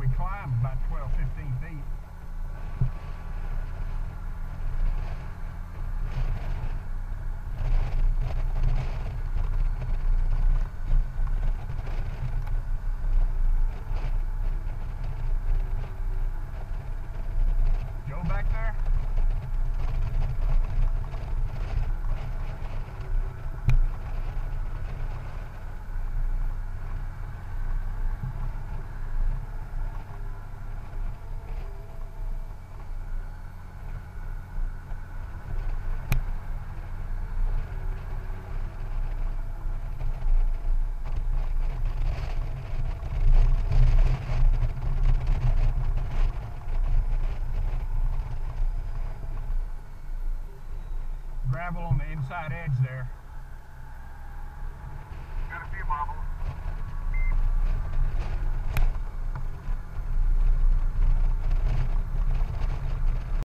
we climbed about 12, 15 feet. Gravel on the inside edge there.